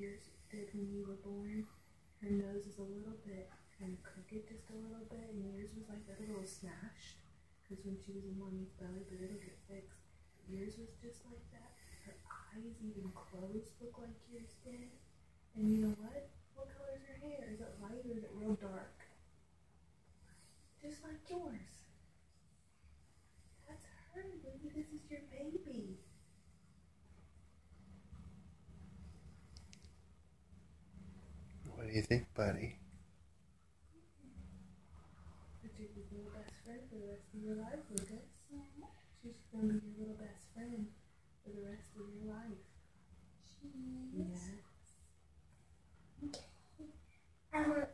yours did when you were born. Her nose is a little bit kind of crooked, just a little bit, and yours was like a little smashed because when she was in mommy's belly, but it'll get fixed. Yours was just like that. Her eyes, even closed, look like yours did. And you know what? do you think, buddy? your life, Lucas. She's going to be your little best friend for the rest of your life. She is? Yes. Okay. I want